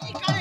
এই কালে